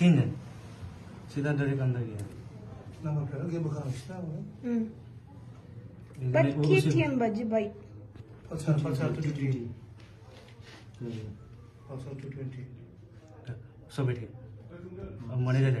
तीन दिन सीधा डायरेक्ट अंदर गया रखता है. अच्छा सब बैठे अब जाएगा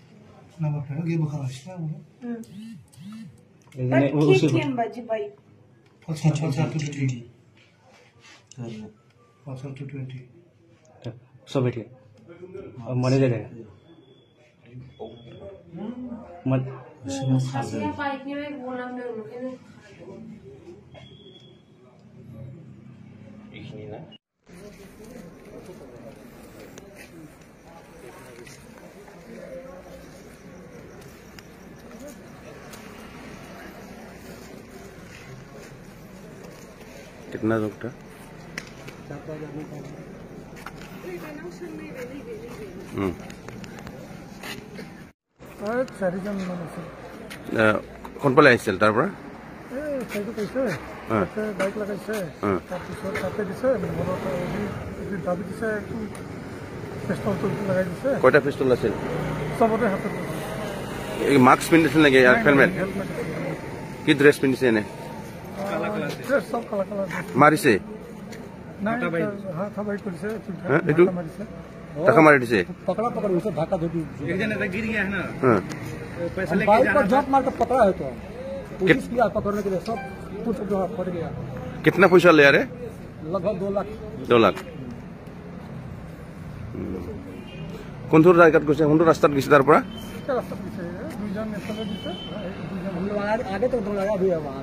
नंबर प्लेट गे बखा रखता है Hmm. लेकिन But वो उसी KTM baji bike. Pulsar Pulsar two twenty Pulsar two twenty सब बैठे अब मने जा जाएगा मन कितना डॉक्टर কোন পালে আহিছিল তাৰপৰা কয়টা পিষ্টল আছিল মাস্ক পিন্ধিছিল নেকি হেলমেট কি ড্ৰেছ পিন্ধিছে এনে ড্ৰেছ চব কালা কালাৰ ড্ৰেছ। মাৰিছে নাই হাত হাবাই কৰিছে হা, এইটো? ধাক্কা মাৰিছে টাকা মাৰি দিছে पकड़ा पकड़ उसे धक्का धोटी হা। बाइक पर जंप मार के पकड़ा है तो कोशिश किया पकड़ने के लिए सब टूट जो है, फट गया कितना पैसा ले यारे लगभग दो लाख দহ লাখ কোনটো জায়গাত গৈছে কোনটো ৰাস্তাত গৈছে তাৰ পৰা क्या रास्ता पीछे है दुईजन एफएलए दिसे दुईजन हम लोग आगे आगे तक दो लगा भी है वहाँ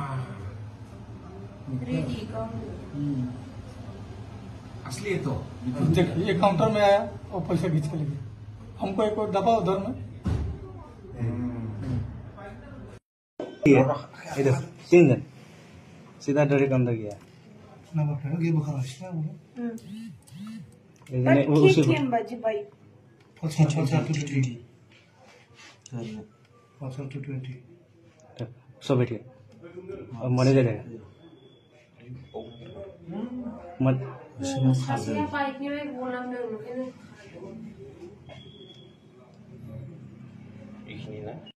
हम्म। असली तो। ये काउंटर में आया और पैसा खींच के ले हमको एक और दबा उधर में। इधर तीन दिन सीधा डायरेक्ट अंदर गया। ना बकरा ये है बोले। वो उसे बाजी भाई। पल्सर पल्सर 220 पल्सर सब बैठिए। अब मने मत बेखिनि ना